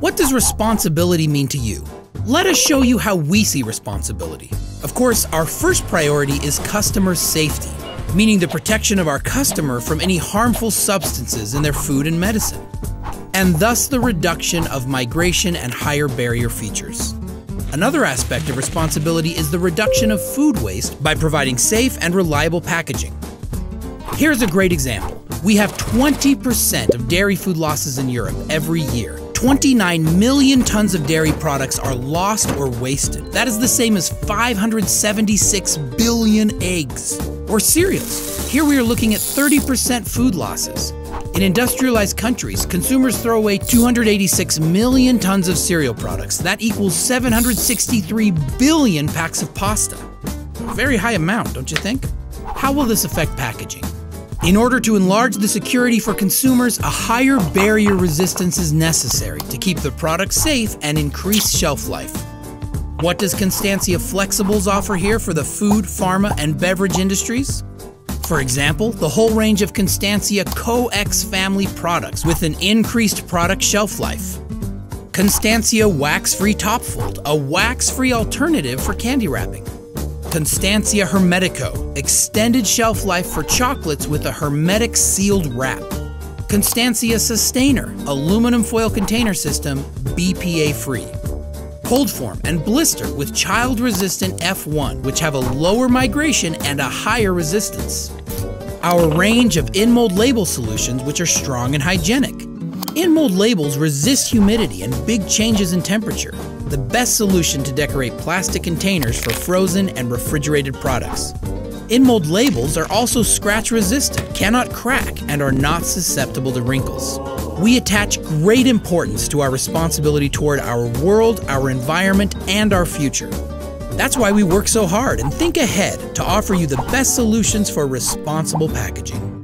What does responsibility mean to you? Let us show you how we see responsibility. Of course, our first priority is customer safety, meaning the protection of our customer from any harmful substances in their food and medicine, and thus the reduction of migration and higher barrier features. Another aspect of responsibility is the reduction of food waste by providing safe and reliable packaging. Here's a great example. We have 20% of dairy food losses in Europe every year. 29 million tons of dairy products are lost or wasted. That is the same as 576 billion eggs. Or cereals. Here we are looking at 30% food losses. In industrialized countries, consumers throw away 286 million tons of cereal products. That equals 763 billion packs of pasta. A very high amount, don't you think? How will this affect packaging? In order to enlarge the security for consumers, a higher barrier resistance is necessary to keep the product safe and increase shelf life. What does Constantia Flexibles offer here for the food, pharma, and beverage industries? For example, the whole range of Constantia Co-X family products with an increased product shelf life. Constantia Wax-Free Top Fold, a wax-free alternative for candy wrapping. Constantia Hermetico, extended shelf life for chocolates with a hermetic sealed wrap. Constantia Sustainer, aluminum foil container system, BPA free. Cold form and blister with child resistant F1, which have a lower migration and a higher resistance. Our range of in mold label solutions, which are strong and hygienic. In mold labels resist humidity and big changes in temperature the best solution to decorate plastic containers for frozen and refrigerated products. In-mold labels are also scratch resistant, cannot crack, and are not susceptible to wrinkles. We attach great importance to our responsibility toward our world, our environment, and our future. That's why we work so hard and think ahead to offer you the best solutions for responsible packaging.